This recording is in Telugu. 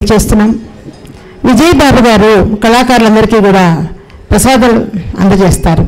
చేస్తున్నాం విజయ్ బాబు గారు కళాకారులందరికీ కూడా ప్రసాదాలు అందజేస్తారు